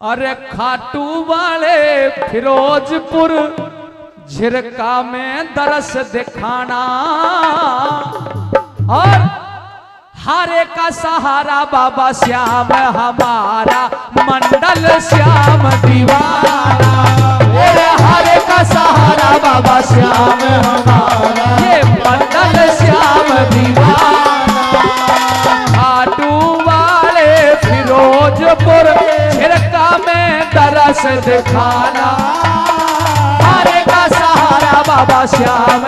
अरे खाटू वाले फिरोजपुर, झिरका में दरस दिखाना। और हारे का सहारा बाबा श्याम हमारा, मंडल श्याम दीवाना। श्याम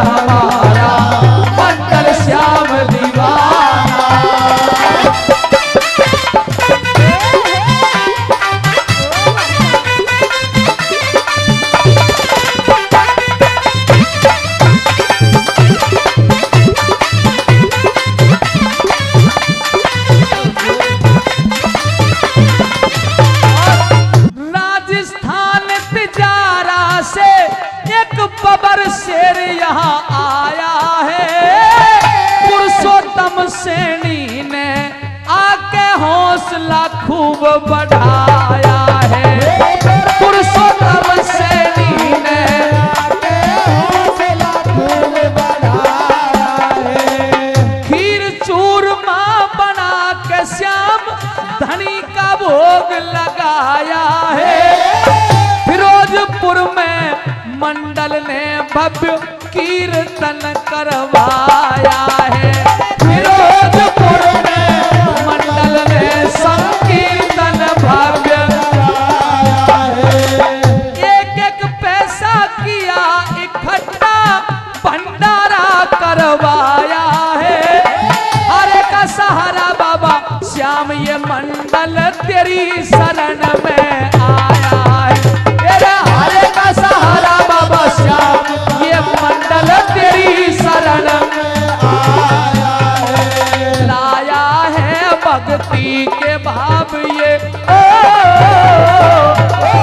हमारा हौसला खूब बढ़ाया है। पुरुषोत्तम सैनी ने खीर चूरमा बना के श्याम, धनी का भोग लगाया है। फिरोजपुर में मंडल ने भव्य कीर्तन करवाया श्याम ये मंडल तेरी शरण में आया है। तेरे हरे का सहारा बाबा श्याम ये मंडल तेरी शरण है। लाया है भक्ति के भाव ये। ओ, ओ, ओ,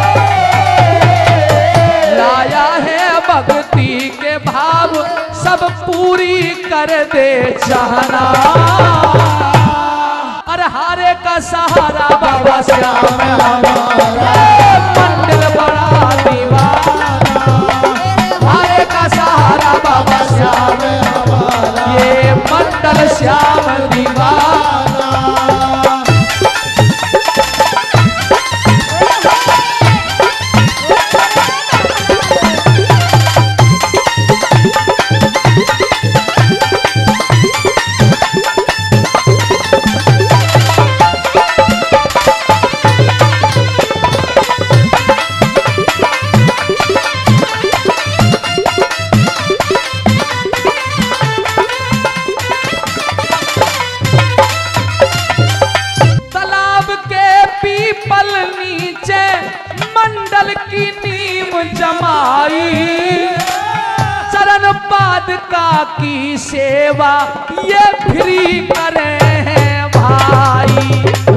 लाया है भक्ति के भाव सब पूरी कर दे चाहना। अरे हारे का सहारा बाबा श्याम मंडल बड़ा दीवाना। हारे का सहारा बाबा श्याम। ये मंडल श्याम दीवाना। पल नीचे, मंडल की नीम जमाई। चरण पाद का की सेवा, ये फ्री करें हैं भाई।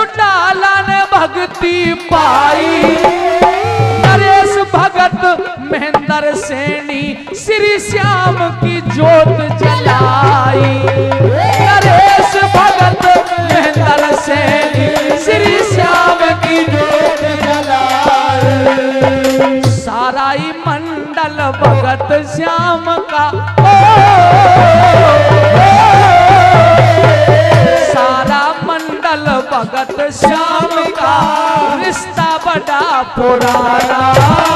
मुकेश चुटाला ने भक्ति पाई। नरेश भगत महेंद्र सैनी, श्री श्याम की जोत जलाई। नरेश भगत महेंद्र सैनी, श्री श्याम की जोत जलाई। साराई मंडल भगत श्याम का सारा भगत श्याम का रिश्ता बड़ा पुराना।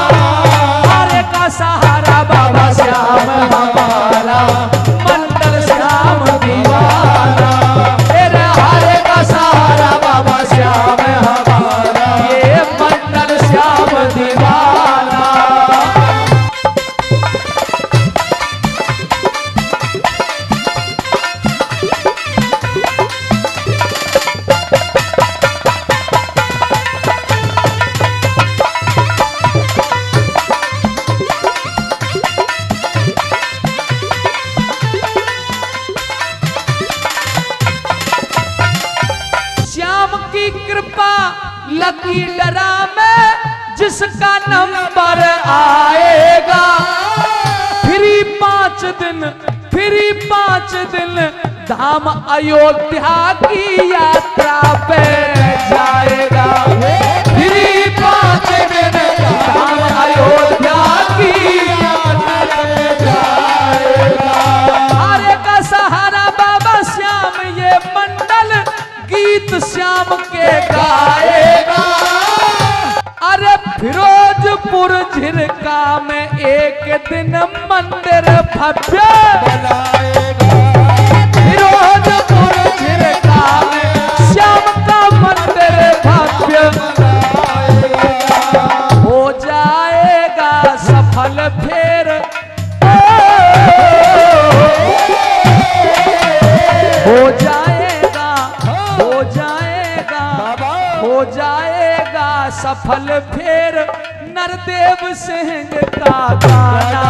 लकी डरा में जिसका नंबर आएगा। फ्री पाँच दिन, फ्री पाँच दिन धाम अयोध्या की यात्रा पे जाएगा। फ्री पाँच दिन धाम अयोध्या की यात्रा का सहारा बाबा श्याम ये मंडल गीत श्याम के अरे फिरोजपुर झिरका में एक दिन मंदिर भव्य फिरोजपुर सफल फेर नरदेव सिंह का गाना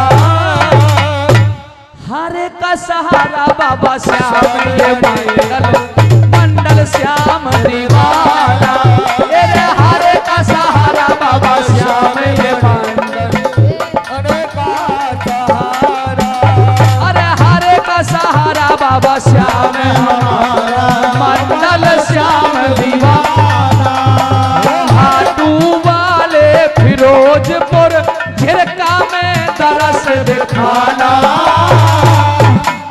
हरे का सहारा बाबा श्याम ये मंडल मंडल श्याम दीवाना। रे हरे का सहारा बाबा श्याम ये दिखाना।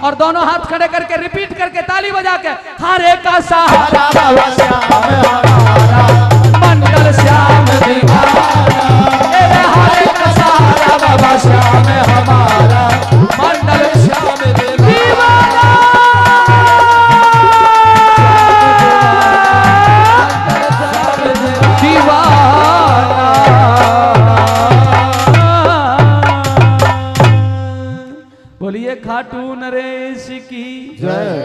और दोनों हाथ खड़े करके रिपीट करके ताली बजा के हरे का मंडल श्याम का सहारा श्याम हमारा। मंडल श्याम